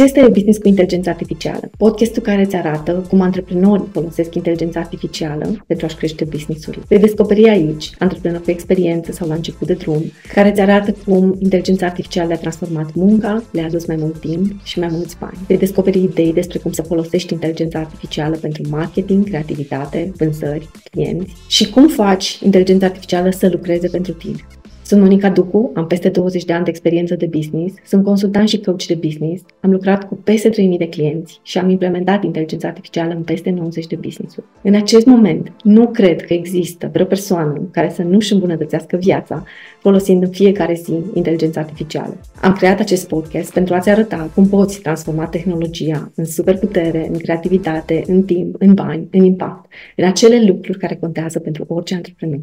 Acesta e Business cu Inteligență Artificială, podcastul care îți arată cum antreprenorii folosesc inteligența artificială pentru a-și crește business-ul. Vei descoperi aici antreprenori cu experiență sau la început de drum, care îți arată cum inteligența artificială le-a transformat munca, le-a adus mai mult timp și mai mulți bani. Vei descoperi idei despre cum să folosești inteligența artificială pentru marketing, creativitate, vânzări, clienți și cum faci inteligența artificială să lucreze pentru tine. Sunt Monica Ducu, am peste 20 de ani de experiență de business, sunt consultant și coach de business, am lucrat cu peste 3000 de clienți și am implementat inteligența artificială în peste 90 de business-uri. În acest moment, nu cred că există vreo persoană care să nu-și îmbunătățească viața folosind în fiecare zi inteligența artificială. Am creat acest podcast pentru a-ți arăta cum poți transforma tehnologia în superputere, în creativitate, în timp, în bani, în impact, în acele lucruri care contează pentru orice antreprenor.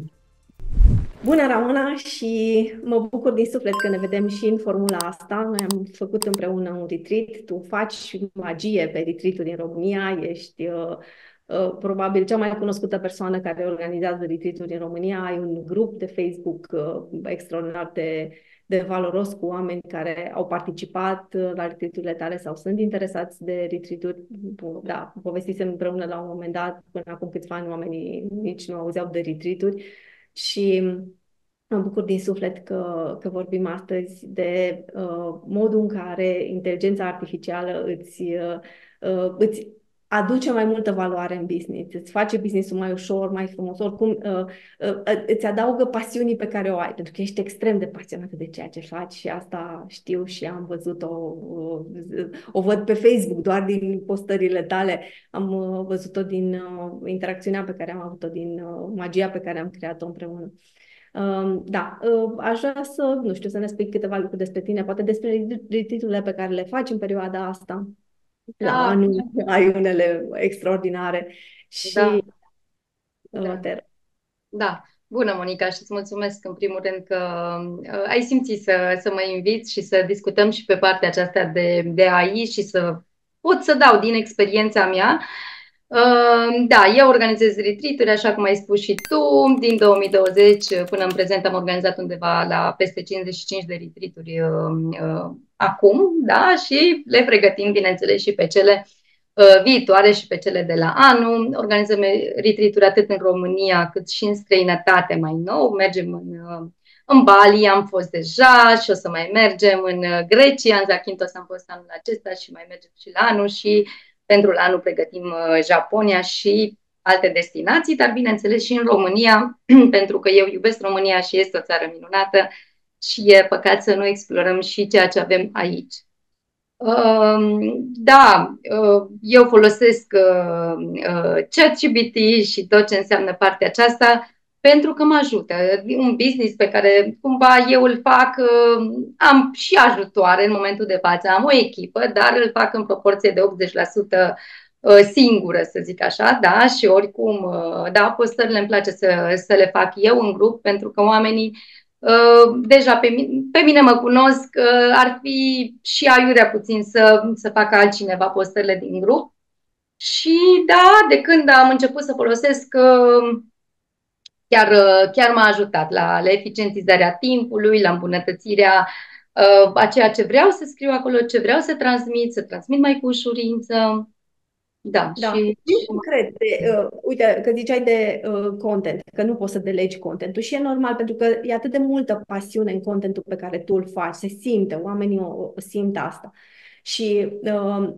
Bună, Ramona, și mă bucur din suflet că ne vedem și în formula asta. Noi am făcut împreună un retreat. Tu faci magie pe retreat din România, ești uh, uh, probabil cea mai cunoscută persoană care organizează retreat din România. Ai un grup de Facebook uh, extraordinar de, de valoros cu oameni care au participat uh, la retreat tale sau sunt interesați de retreat Da, povestisem împreună la un moment dat, până acum câțiva ani oamenii nici nu auzeau de retreat și mă bucur din suflet că, că vorbim astăzi de uh, modul în care inteligența artificială îți, uh, uh îți aduce mai multă valoare în business, îți face business-ul mai ușor, mai frumos, oricum uh, uh, uh, îți adaugă pasiunii pe care o ai, pentru că ești extrem de pasionată de ceea ce faci și asta știu și am văzut-o, uh, o văd pe Facebook doar din postările tale, am uh, văzut-o din uh, interacțiunea pe care am avut-o, din uh, magia pe care am creat-o împreună. Uh, da, uh, aș vrea să, nu știu, să ne spui câteva lucruri despre tine, poate despre titlurile pe care le faci în perioada asta la da. anul ai unele extraordinare și da. Da. Te... da. Bună, Monica, și îți mulțumesc în primul rând că uh, ai simțit să, să mă inviți și să discutăm și pe partea aceasta de, de AI și să pot să dau din experiența mea Ehm, da, eu organizez retreat așa cum ai spus și tu. Din 2020 până în prezent am organizat undeva la peste 55 de retreat uh, uh, acum, da, și le pregătim, bineînțeles, și pe cele uh, viitoare și pe cele de la anul. Organizăm retreat atât în România cât și în străinătate mai nou. Mergem în, în Bali, am fost deja și o să mai mergem în Grecia, în Zakynthos am fost anul acesta și mai mergem și la anul și uh, pentru anul pregătim uh, Japonia și alte destinații, dar bineînțeles și în România, pentru că eu iubesc România și este o țară minunată și e păcat să nu explorăm și ceea ce avem aici. Um, da, uh, eu folosesc uh, ChatGPT și tot ce înseamnă partea aceasta pentru că mă ajută. Un business pe care cumva eu îl fac, uh, am și ajutoare în momentul de față, am o echipă, dar îl fac în proporție de 80% uh, singură, să zic așa, da, și oricum, uh, da, postările îmi place să, să le fac eu în grup, pentru că oamenii deja pe mine, pe mine mă cunosc, ar fi și aiurea puțin să, să facă altcineva postările din grup. Și da, de când am început să folosesc chiar, uh, chiar m-a ajutat la, la eficientizarea timpului, la îmbunătățirea uh, a ceea ce vreau să scriu acolo, ce vreau să transmit, să transmit mai cu ușurință. Da, da. și... cred, de, uh, uite, că ziceai de uh, content, că nu poți să delegi contentul și e normal, pentru că e atât de multă pasiune în contentul pe care tu îl faci, se simte, oamenii o, o simt asta. Și uh,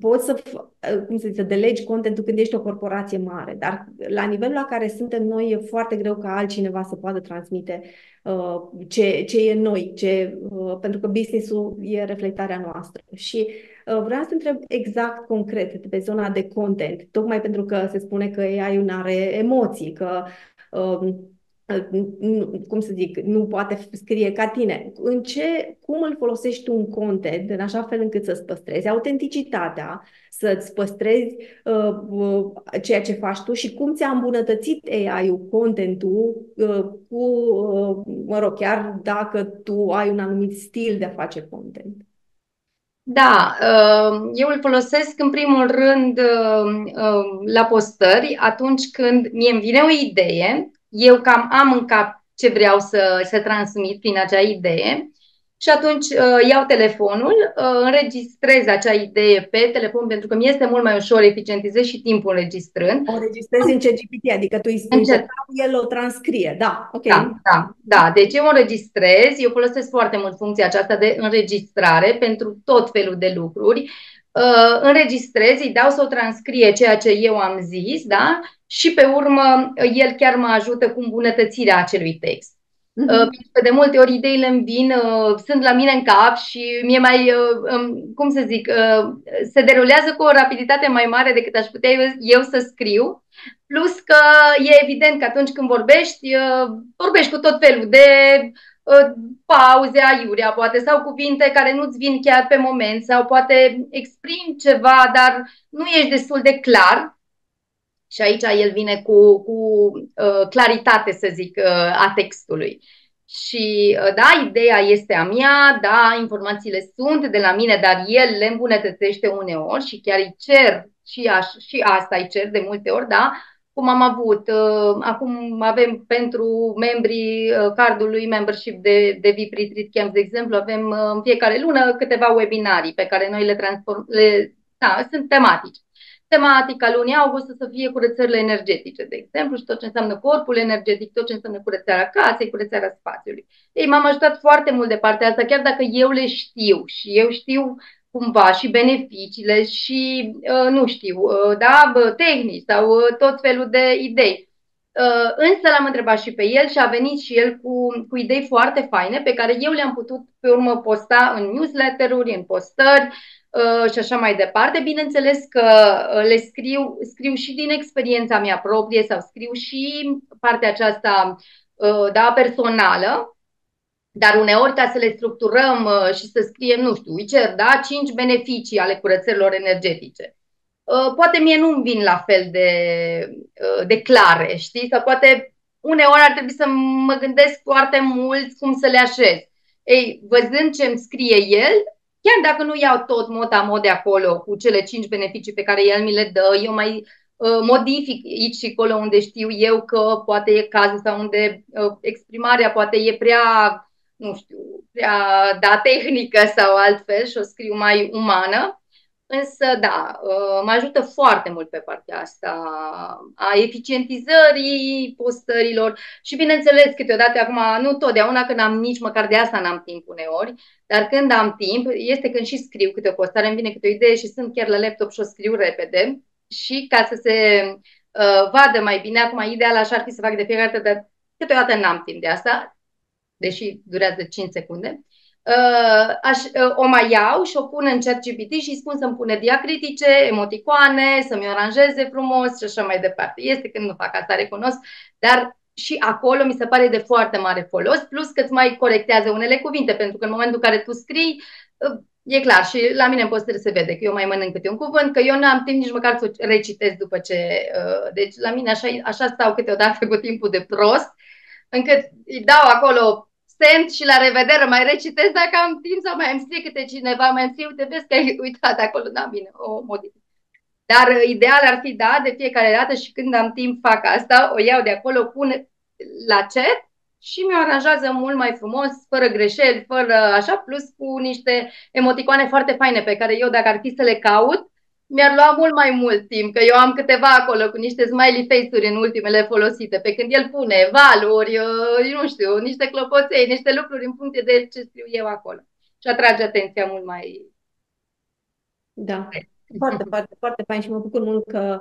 poți să, uh, cum să zic, să delegi contentul când ești o corporație mare, dar la nivelul la care suntem noi e foarte greu ca altcineva să poată transmite uh, ce, ce e noi, ce, uh, pentru că business-ul e reflectarea noastră. Și uh, vreau să întreb exact concret pe zona de content, tocmai pentru că se spune că AI nu are emoții, că uh, cum să zic, nu poate scrie ca tine. În ce, cum îl folosești tu în content, în așa fel încât să-ți păstrezi autenticitatea, să-ți păstrezi uh, uh, ceea ce faci tu și cum ți-a îmbunătățit AI-ul contentul uh, cu, uh, mă rog, chiar dacă tu ai un anumit stil de a face content. Da, uh, eu îl folosesc în primul rând uh, la postări atunci când mie îmi vine o idee eu cam am în cap ce vreau să, să transmit prin acea idee și atunci uh, iau telefonul, uh, înregistrez acea idee pe telefon pentru că mi este mult mai ușor, eficientizez și timpul înregistrând. O înregistrezi în CGPT, adică tu îi spui că el o transcrie, da, ok. Da, da, da, deci eu înregistrez, eu folosesc foarte mult funcția aceasta de înregistrare pentru tot felul de lucruri. Uh, înregistrez, îi dau să o transcrie ceea ce eu am zis, da? Și pe urmă el chiar mă ajută cu îmbunătățirea acelui text. Uh-huh. Pentru că de multe ori ideile îmi vin, uh, sunt la mine în cap și mie mai, uh, um, cum să zic, uh, se derulează cu o rapiditate mai mare decât aș putea eu, eu să scriu. Plus că e evident că atunci când vorbești, vorbești cu tot felul de pauze aiurea, poate, sau cuvinte care nu-ți vin chiar pe moment, sau poate exprimi ceva, dar nu ești destul de clar. Și aici el vine cu, cu uh, claritate, să zic, uh, a textului. Și uh, da, ideea este a mea, da, informațiile sunt de la mine, dar el le îmbunătățește uneori și chiar îi cer și, aș, și asta îi cer de multe ori, da, cum am avut. Uh, acum avem pentru membrii uh, cardului membership de, de VIP Retreat Camp, de exemplu, avem uh, în fiecare lună câteva webinarii pe care noi le transform, le, da, sunt tematici tematica lunii august să fie curățările energetice, de exemplu, și tot ce înseamnă corpul energetic, tot ce înseamnă curățarea casei, curățarea spațiului. Ei, m-am ajutat foarte mult de partea asta, chiar dacă eu le știu și eu știu cumva și beneficiile și, uh, nu știu, uh, da, tehnici sau uh, tot felul de idei. Însă l-am întrebat și pe el și a venit și el cu, cu idei foarte faine pe care eu le-am putut pe urmă posta în newsletter-uri, în postări, Uh, și așa mai departe. Bineînțeles că uh, le scriu, scriu și din experiența mea proprie sau scriu și partea aceasta uh, da, personală, dar uneori ca să le structurăm și să scriem, nu știu, cer, da, cinci beneficii ale curățărilor energetice. Poate mie nu-mi vin la fel de, de clare, știi? Sau poate uneori ar trebui să mă gândesc foarte mult cum să le așez. Ei, văzând ce îmi scrie el, chiar dacă nu iau tot mota mod de acolo cu cele cinci beneficii pe care el mi le dă, eu mai uh, modific aici și acolo unde știu eu că poate e cazul sau unde uh, exprimarea poate e prea, nu știu, prea da, tehnică sau altfel și o scriu mai umană. Însă, da, uh, mă ajută foarte mult pe partea asta a eficientizării postărilor și, bineînțeles, câteodată, acum, nu totdeauna, când am nici măcar de asta n-am timp uneori, dar când am timp, este când și scriu câte o postare, îmi vine câte o idee și sunt chiar la laptop și o scriu repede și ca să se uh, vadă mai bine, acum, ideal așa ar fi să fac de fiecare dată, dar câteodată n-am timp de asta, deși durează 5 secunde uh, aș, uh, o mai iau și o pun în ChatGPT și îi spun să-mi pune diacritice, emoticoane, să-mi aranjeze frumos și așa mai departe. Este când nu fac asta, recunosc, dar și acolo mi se pare de foarte mare folos, plus că îți mai corectează unele cuvinte, pentru că în momentul în care tu scrii, uh, e clar și la mine în postări se vede că eu mai mănânc câte un cuvânt, că eu nu am timp nici măcar să o recitesc după ce... Uh, deci la mine așa, așa stau câteodată cu timpul de prost, încât îi dau acolo sent și la revedere, mai recitesc dacă am timp sau mai îmi scrie câte cineva, mai îmi scrie, uite, vezi că ai uitat acolo, da, bine, o modific. Dar uh, ideal ar fi, da, de fiecare dată și când am timp fac asta, o iau de acolo, pun la chat și mi-o aranjează mult mai frumos, fără greșeli, fără așa, plus cu niște emoticoane foarte faine pe care eu, dacă ar fi să le caut, mi-ar lua mult mai mult timp, că eu am câteva acolo cu niște smiley face-uri în ultimele folosite, pe când el pune valuri, uh, nu știu, niște clopoței, niște lucruri în funcție de ce scriu eu acolo. Și atrage atenția mult mai... Da, foarte, foarte, foarte fain și mă bucur mult că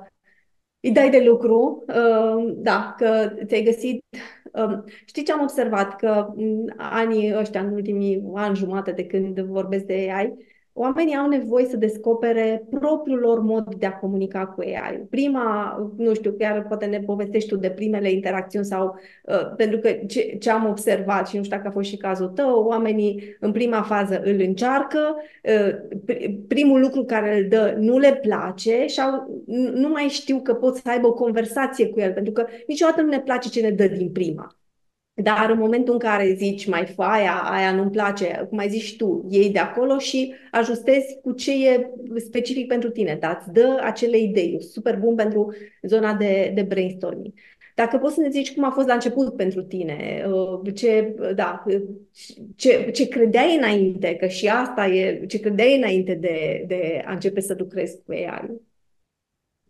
îi dai de lucru, uh, da, că ți-ai găsit. Um, știi ce am observat? Că anii ăștia, în ultimii ani jumate de când vorbesc de AI, oamenii au nevoie să descopere propriul lor mod de a comunica cu AI. Prima, nu știu, chiar poate ne povestești tu de primele interacțiuni sau uh, pentru că ce, ce am observat și nu știu dacă a fost și cazul tău, oamenii în prima fază îl încearcă, uh, primul lucru care îl dă nu le place și au, nu mai știu că pot să aibă o conversație cu el, pentru că niciodată nu ne place ce ne dă din prima. Dar în momentul în care zici mai fă aia, aia nu-mi place, cum ai zis tu, iei de acolo și ajustezi cu ce e specific pentru tine, dar îți dă acele idei, super bun pentru zona de, de brainstorming. Dacă poți să ne zici cum a fost la început pentru tine, uh, ce, da, ce, ce credeai înainte, că și asta e, ce credeai înainte de, de a începe să lucrezi cu AI?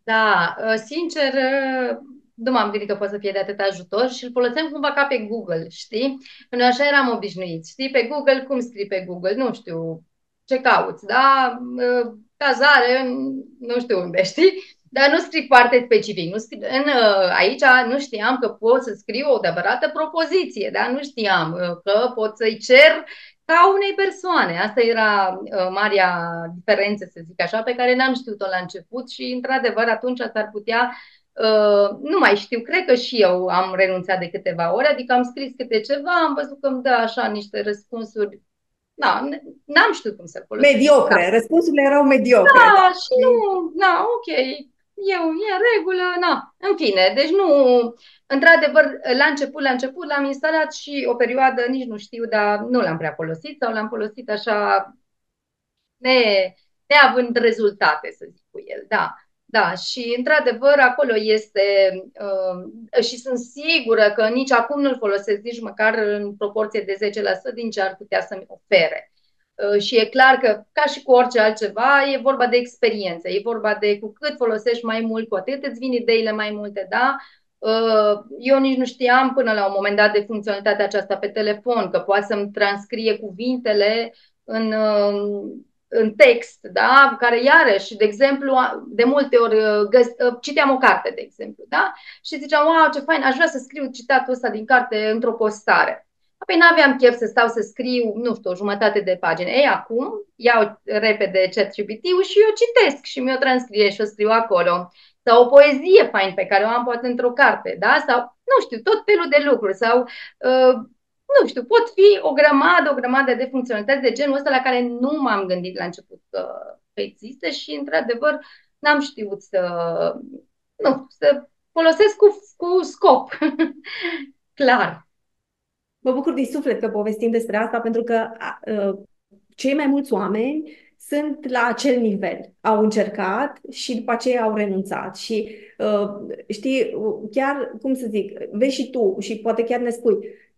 Da, uh, sincer, uh, nu m-am gândit că poate să fie de atât ajutor și îl foloseam cumva ca pe Google, știi? Noi așa eram obișnuiți, știi? Pe Google, cum scrii pe Google? Nu știu, ce cauți, da? Cazare, nu știu unde, știi? Dar nu scrii foarte specific. Nu scrii, în, uh, aici nu știam că pot să scriu o adevărată propoziție, da? nu știam uh, că pot să-i cer ca unei persoane. Asta era uh, marea diferență, să zic așa, pe care n-am știut-o la început și, într-adevăr, atunci s-ar putea Uh, nu mai știu, cred că și eu am renunțat de câteva ore, adică am scris câte ceva, am văzut că îmi dă așa niște răspunsuri da, n-am știut cum să folosesc. Mediocre, da. răspunsurile erau mediocre. Da, da, și nu, da, ok, eu, e în regulă, na. În fine, deci nu, într-adevăr, la început, la început l-am instalat și o perioadă, nici nu știu, dar nu l-am prea folosit sau l-am folosit așa, ne, neavând rezultate, să zic cu el, da. Da, și într-adevăr acolo este uh, și sunt sigură că nici acum nu-l folosesc nici măcar în proporție de 10% din ce ar putea să-mi ofere. Uh, și e clar că, ca și cu orice altceva, e vorba de experiență, e vorba de cu cât folosești mai mult, cu atât îți vin ideile mai multe, da? Uh, eu nici nu știam până la un moment dat de funcționalitatea aceasta pe telefon, că poate să-mi transcrie cuvintele în, uh, în text, da? care iarăși, de exemplu, de multe ori găs- citeam o carte, de exemplu, da? și ziceam, wow, ce fain, aș vrea să scriu citatul ăsta din carte într-o postare. Apoi n-aveam chef să stau să scriu, nu știu, o jumătate de pagină. Ei, acum iau repede ChatGPT-ul și eu citesc și mi-o transcrie și o scriu acolo. Sau o poezie fain pe care o am poate într-o carte, da? Sau, nu știu, tot felul de lucruri. Sau, uh, nu știu, pot fi o grămadă, o grămadă de funcționalități de genul ăsta la care nu m-am gândit la început că, că există și, într-adevăr, n-am știut să, nu, să folosesc cu, cu scop. Clar. Mă bucur din suflet că povestim despre asta, pentru că uh, cei mai mulți oameni sunt la acel nivel. Au încercat și după aceea au renunțat. Și uh, știi, chiar, cum să zic, vezi și tu și poate chiar ne spui,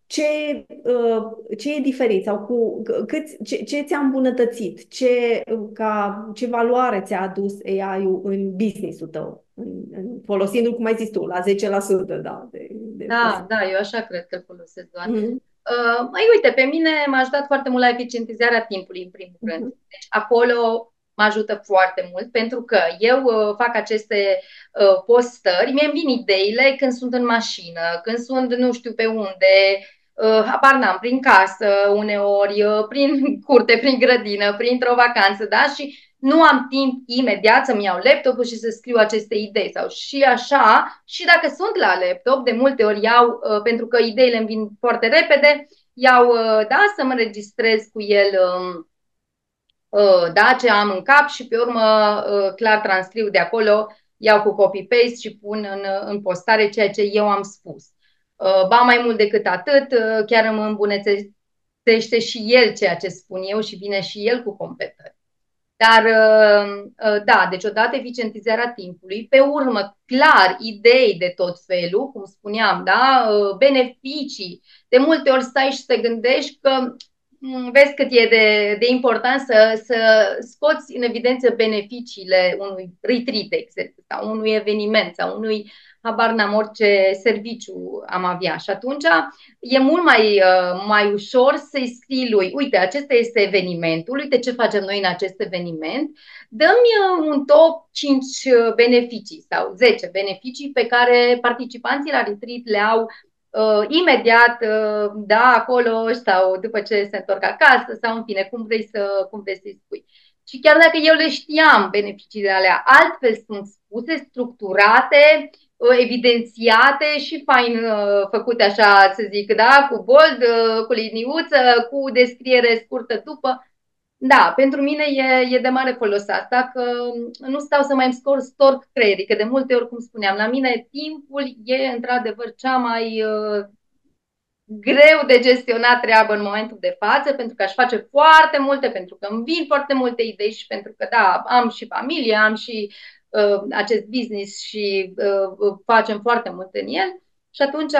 ce, uh, ce e diferit sau cu cât, ce, ce ți-a îmbunătățit, ce, ca, ce valoare ți-a adus AI-ul în business-ul tău, în, în, folosindu-l, cum ai zis tu, la 10%, da. De, de da, da, eu așa cred că îl folosesc doar. Mm-hmm. Uh, mai uite, pe mine m-a ajutat foarte mult la eficientizarea timpului, în primul rând. Mhm. Deci acolo mă ajută foarte mult pentru că eu uh, fac aceste uh, postări, mi-mi vin ideile când sunt în mașină, când sunt nu știu pe unde, uh, habar n-am, prin casă uneori, uh, prin curte, prin grădină, printr-o vacanță, da? Și nu am timp imediat să-mi iau laptopul și să scriu aceste idei sau și așa, și dacă sunt la laptop, de multe ori iau, uh, pentru că ideile îmi vin foarte repede, iau, uh, da, să mă registrez cu el um, uh, da, ce am în cap și pe urmă clar transcriu de acolo, iau cu copy-paste și pun în, în postare ceea ce eu am spus. Ba mai mult decât atât, chiar îmi îmbunătățește și el ceea ce spun eu și vine și el cu completări. Dar, uh, uh, da, deci odată eficientizarea timpului, pe urmă, clar, idei de tot felul, cum spuneam, da, uh, beneficii. De multe ori stai și te gândești că mm, vezi cât e de, de important să, să scoți în evidență beneficiile unui retreat, de exemplu, sau unui eveniment, sau unui habar n-am orice serviciu am avea. Și atunci e mult mai, uh, mai ușor să-i scrii lui, uite, acesta este evenimentul, uite ce facem noi în acest eveniment, dă-mi uh, un top 5 uh, beneficii sau 10 beneficii pe care participanții la retreat le au uh, imediat, uh, da, acolo sau după ce se întorc acasă sau în fine, cum vrei, să, cum vrei să-i spui. Și chiar dacă eu le știam beneficiile alea, altfel sunt spuse, structurate, Uh, evidențiate și fain uh, făcute așa, să zic, da, cu bold, uh, cu liniuță, cu descriere scurtă după. Da, pentru mine e, e de mare folos asta, că nu stau să mai scor storc creierii, că de multe ori, cum spuneam, la mine timpul e într-adevăr cea mai uh, greu de gestionat treabă în momentul de față, pentru că aș face foarte multe, pentru că îmi vin foarte multe idei și pentru că, da, am și familie, am și uh, acest business și uh, facem foarte mult în el. și atunci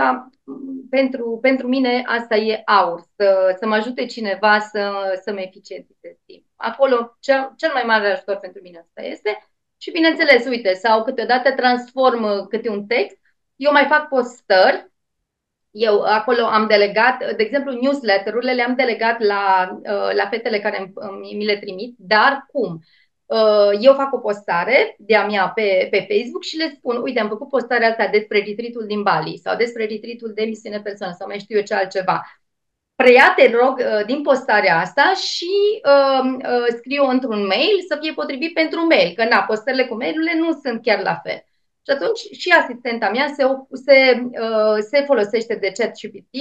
pentru, pentru mine asta e aur, să, să mă ajute cineva să, să-mi eficientizez timp. Acolo cel, cel mai mare ajutor pentru mine asta este și bineînțeles, uite, sau câteodată transform câte un text, eu mai fac postări eu acolo am delegat, de exemplu, newsletter-urile le-am delegat la, uh, la fetele care mi le trimit, dar cum? Uh, eu fac o postare de-a mea pe, pe Facebook și le spun, uite, am făcut postarea asta despre retreatul din Bali sau despre retreatul de misiune persoană sau mai știu eu ce altceva. Preia, te rog, uh, din postarea asta și uh, uh, scriu într-un mail să fie potrivit pentru mail, că na, postările cu mail nu sunt chiar la fel. Și atunci și asistenta mea se, se, uh, se folosește de ChatGPT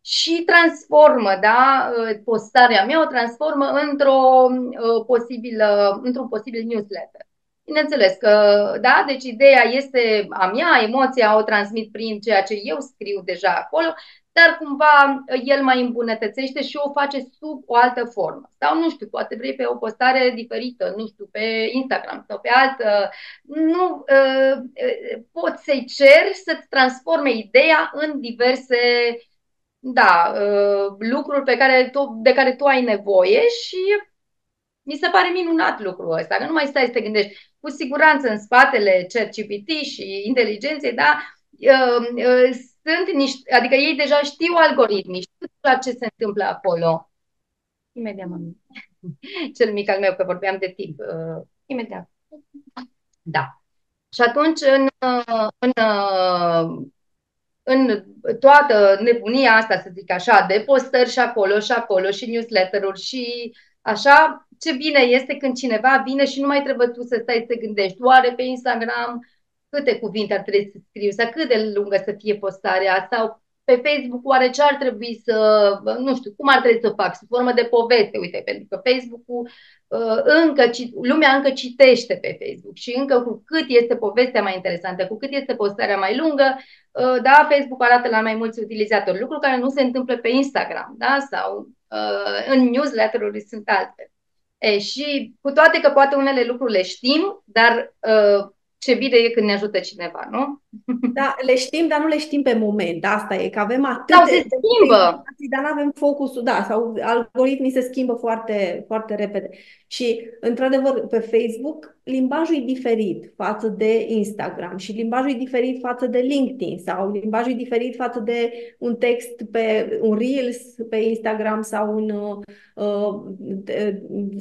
și transformă, da, uh, postarea mea o transformă într-o uh, posibilă, într-un posibil newsletter. Bineînțeles că, da, deci ideea este a mea, emoția o transmit prin ceea ce eu scriu deja acolo, dar cumva el mai îmbunătățește și o face sub o altă formă. Sau nu știu, poate vrei pe o postare diferită, nu știu, pe Instagram sau pe altă. Nu uh, uh, poți să-i ceri să-ți transforme ideea în diverse da, uh, lucruri pe care tu, de care tu ai nevoie și mi se pare minunat lucrul ăsta, că nu mai stai să te gândești. Cu siguranță în spatele ChatGPT și inteligenței, da, sunt niște, adică ei deja știu algoritmii, știu la ce se întâmplă acolo. Imediat, mami. Cel mic al meu, că vorbeam de timp. Uh, imediat. Da. Și atunci, în, în, în toată nebunia asta, să zic așa, de postări și acolo și acolo și newsletter-uri și așa, ce bine este când cineva vine și nu mai trebuie tu să stai să te gândești, oare pe Instagram câte cuvinte ar trebui să scriu sau cât de lungă să fie postarea sau pe Facebook oare ce ar trebui să, nu știu, cum ar trebui să fac, sub formă de poveste, uite, pentru că Facebook-ul uh, încă, lumea încă citește pe Facebook și încă cu cât este povestea mai interesantă, cu cât este postarea mai lungă, uh, da, Facebook arată la mai mulți utilizatori, lucru care nu se întâmplă pe Instagram, da, sau uh, în newsletter-uri sunt alte. E, și cu toate că poate unele lucruri le știm, dar uh, ce bine e când ne ajută cineva, nu? Da, le știm, dar nu le știm pe moment. Asta e, că avem atât sau se schimbă. Dar nu avem focusul, da, sau algoritmii se schimbă foarte, foarte repede. Și, într-adevăr, pe Facebook, limbajul e diferit față de Instagram și limbajul e diferit față de LinkedIn sau limbajul e diferit față de un text pe un Reels pe Instagram sau un uh,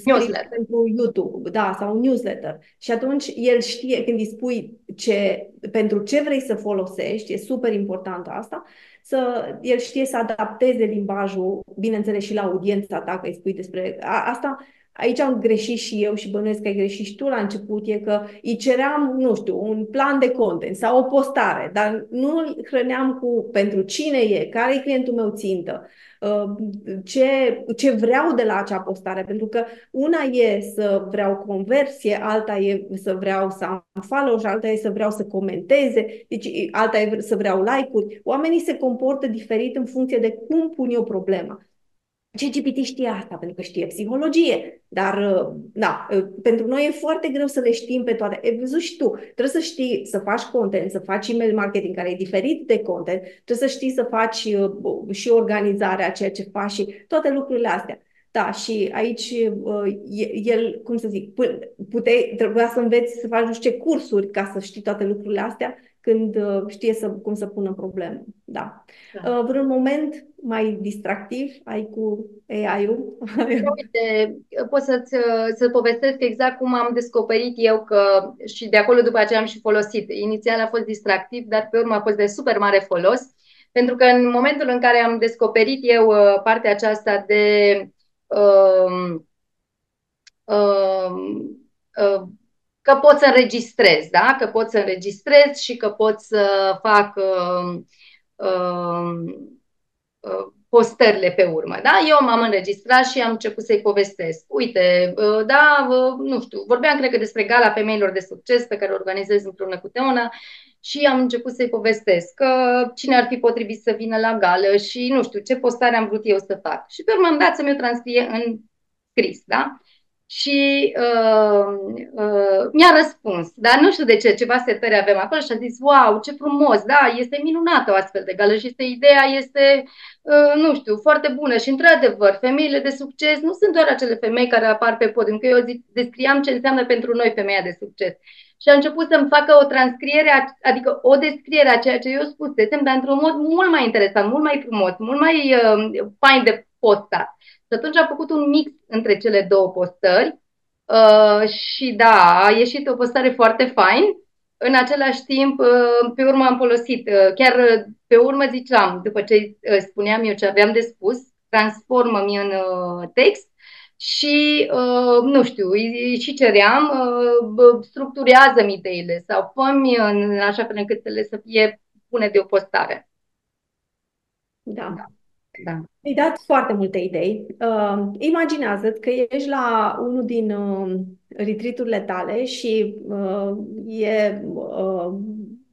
newsletter pentru YouTube, da, sau un newsletter. Și atunci el știe când îi spui ce, pentru ce vrei să folosești, e super important asta, să el știe să adapteze limbajul, bineînțeles și la audiența ta, că îi spui despre a, asta Aici am greșit și eu și bănuiesc că ai greșit și tu la început, e că îi ceream, nu știu, un plan de content sau o postare, dar nu îl hrăneam cu pentru cine e, care e clientul meu țintă, uh, ce, ce vreau de la acea postare, pentru că una e să vreau conversie, alta e să vreau să am follow și alta e să vreau să comenteze, deci alta e să vreau like-uri. Oamenii se comportă diferit în funcție de cum pun eu problema. CGPT știe asta pentru că știe psihologie, dar uh, da, uh, pentru noi e foarte greu să le știm pe toate. E văzut și tu, trebuie să știi să faci content, să faci email marketing care e diferit de content, trebuie să știi să faci uh, și organizarea ceea ce faci și toate lucrurile astea. Da, și aici el, cum să zic, puteai, trebuia să înveți să faci nu știu ce cursuri ca să știi toate lucrurile astea când uh, știe să, cum să pună probleme. Da. da. Uh, vreun moment mai distractiv ai cu AI-ul? Uite, pot să-ți să povestesc exact cum am descoperit eu că și de acolo după aceea am și folosit. Inițial a fost distractiv, dar pe urmă a fost de super mare folos, pentru că în momentul în care am descoperit eu uh, partea aceasta de um, um, uh, că pot să înregistrez, da? că pot să înregistrez și că pot să fac uh, uh, uh, postările pe urmă. Da? Eu m-am înregistrat și am început să-i povestesc. Uite, uh, da, uh, nu știu, vorbeam cred că despre gala femeilor de succes pe care o organizez împreună cu Teona și am început să-i povestesc că cine ar fi potrivit să vină la gală și nu știu ce postare am vrut eu să fac. Și pe urmă am dat să mi-o transcrie în scris, da? Și uh, uh, mi-a răspuns, dar nu știu de ce, ceva setări avem acolo și a zis, wow, ce frumos, da, este minunată o astfel de gală și este ideea este, uh, nu știu, foarte bună și într-adevăr, femeile de succes nu sunt doar acele femei care apar pe podium, că eu zic, descriam ce înseamnă pentru noi femeia de succes. Și a început să-mi facă o transcriere, adică o descriere a ceea ce eu spusesem, dar într-un mod mult mai interesant, mult mai frumos, mult mai uh, fain de postat. Și atunci am făcut un mix între cele două postări uh, și da, a ieșit o postare foarte fain. În același timp, uh, pe urmă am folosit, uh, chiar uh, pe urmă ziceam, după ce uh, spuneam eu ce aveam de spus, transformă-mi în uh, text și, uh, nu știu, și ceream, uh, structurează-mi ideile sau fă în așa fel încât să fie pune de o postare. Da. da. Da. Îi dat foarte multe idei. Uh, imaginează-ți că ești la unul din uh, retreat tale și uh, e, uh,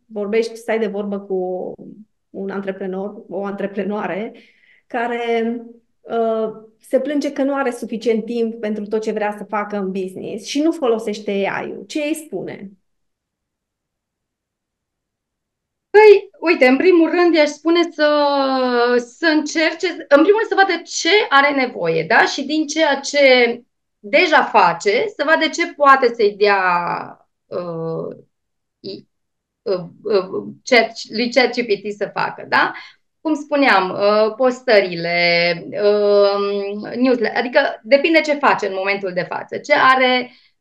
vorbești, stai de vorbă cu un antreprenor, o antreprenoare, care uh, se plânge că nu are suficient timp pentru tot ce vrea să facă în business și nu folosește AI-ul. Ce îi spune? Păi, uite, în primul rând i-aș spune să, să încerce, în primul rând să vadă ce are nevoie, da? Și din ceea ce deja face, să vadă ce poate să-i dea uh, uh, uh, chat, lui ChatGPT să facă, da? Cum spuneam, uh, postările, uh, newsletter, adică depinde ce face în momentul de față, ce are Uh,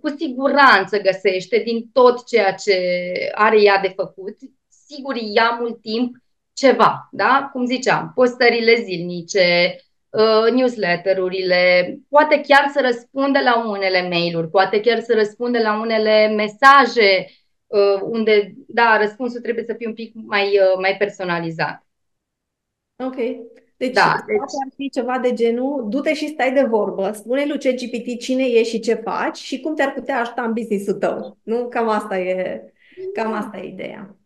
cu siguranță găsește din tot ceea ce are ea de făcut, sigur ia mult timp ceva, da? Cum ziceam, postările zilnice, uh, newsletter-urile, poate chiar să răspundă la unele mail-uri, poate chiar să răspundă la unele mesaje uh, unde, da, răspunsul trebuie să fie un pic mai, mai personalizat. Ok. Deci, da, deci... ar fi ceva de genul, du-te și stai de vorbă, spune lui CGPT cine ești și ce faci și cum te-ar putea ajuta în business-ul tău. Nu? Cam asta e, cam asta e ideea.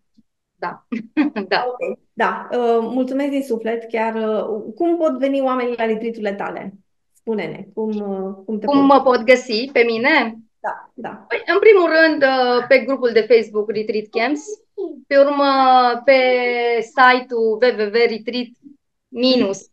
Da. da. Okay. Da. Uh, mulțumesc din suflet. Chiar uh, cum pot veni oamenii la retreat tale? Spune-ne. Cum, uh, cum, te cum pot... mă pot găsi pe mine? Da, da. Păi, în primul rând, uh, pe grupul de Facebook Retreat Camps, pe urmă pe site-ul www.retreat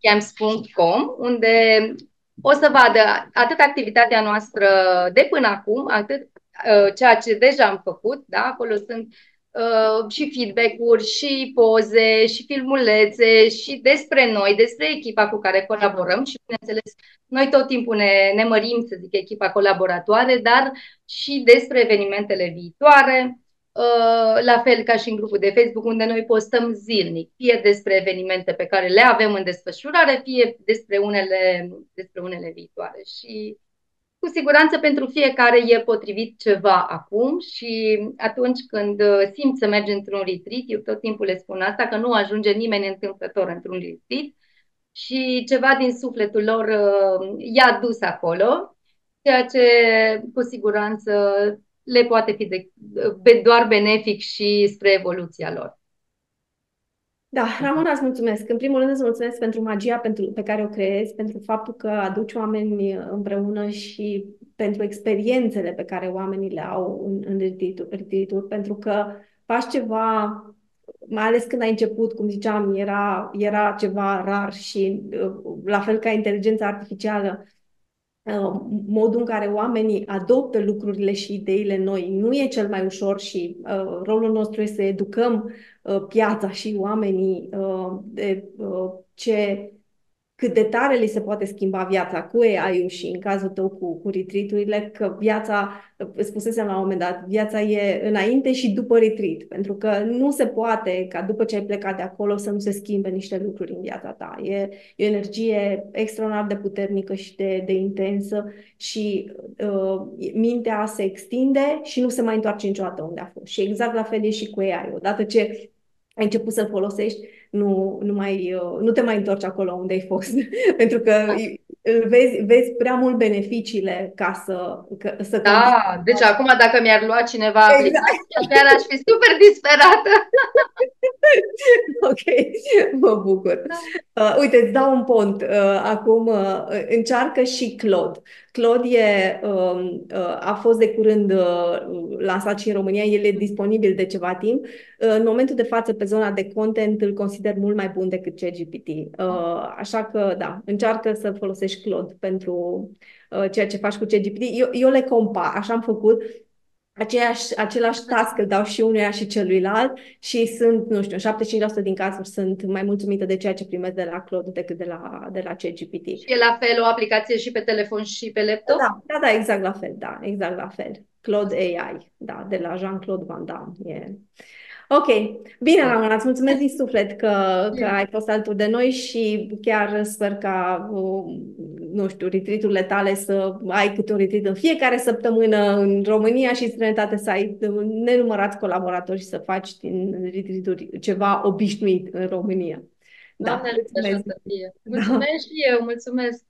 camps.com, unde o să vadă atât activitatea noastră de până acum, atât uh, ceea ce deja am făcut, da? acolo sunt uh, și feedback-uri, și poze, și filmulețe, și despre noi, despre echipa cu care colaborăm și, bineînțeles, noi tot timpul ne, ne mărim, să zic, echipa colaboratoare, dar și despre evenimentele viitoare, Uh, la fel ca și în grupul de Facebook, unde noi postăm zilnic, fie despre evenimente pe care le avem în desfășurare, fie despre unele, despre unele viitoare. Și cu siguranță pentru fiecare e potrivit ceva acum și atunci când uh, simți să mergi într-un retreat, eu tot timpul le spun asta, că nu ajunge nimeni întâmplător într-un retreat și ceva din sufletul lor uh, i-a dus acolo, ceea ce cu siguranță le poate fi de, de, doar benefic și spre evoluția lor. Da, Ramona, îți mulțumesc. În primul rând îți mulțumesc pentru magia pentru, pe care o creezi, pentru faptul că aduci oameni împreună și pentru experiențele pe care oamenii le au în, în retreat pentru că faci ceva, mai ales când ai început, cum ziceam, era, era ceva rar și la fel ca inteligența artificială, Uh, modul în care oamenii adoptă lucrurile și ideile noi. Nu e cel mai ușor și uh, rolul nostru este să educăm uh, piața și oamenii uh, de uh, ce cât de tare li se poate schimba viața cu AI-ul și în cazul tău cu, cu retreat că viața, spusesem la un moment dat, viața e înainte și după retreat, pentru că nu se poate ca după ce ai plecat de acolo să nu se schimbe niște lucruri în viața ta. E, e o energie extraordinar de puternică și de, de intensă și uh, mintea se extinde și nu se mai întoarce niciodată unde a fost. Și exact la fel e și cu AI. Odată ce ai început să-l folosești, nu, nu, mai, uh, nu te mai întorci acolo unde ai fost. Pentru că vezi, vezi prea mult beneficiile ca să... Ca, să da, continui. deci acum dacă mi-ar lua cineva exact. aplicația, chiar aș fi super disperată. ok, mă bucur. Da. Uh, uite, îți dau un pont. Uh, acum uh, încearcă și Claude. Claude e, uh, uh, a fost de curând uh, lansat și în România, el e disponibil de ceva timp. Uh, în momentul de față, pe zona de content, îl consider mult mai bun decât CGPT. Uh, așa că, da, încearcă să folosești Claude pentru uh, ceea ce faci cu CGPT. Eu, eu le compar, așa am făcut aceeași, același task îl dau și unuia și celuilalt și sunt, nu știu, 75% din cazuri sunt mai mulțumită de ceea ce primesc de la Claude decât de la, de la CGPT. Și e la fel o aplicație și pe telefon și pe laptop? Da, da, da, exact la fel, da, exact la fel. Claude AI, da, de la Jean-Claude Van Damme. E... Ok, bine, da. Ramona, îți mulțumesc din suflet că, că ai fost alături de noi și chiar sper ca, nu știu, retreat tale să ai câte un retreat în fiecare săptămână în România și în străinătate să ai nenumărați colaboratori și să faci din retreat ceva obișnuit în România. Da, mulțumesc. să fie. Mulțumesc da. și eu, mulțumesc.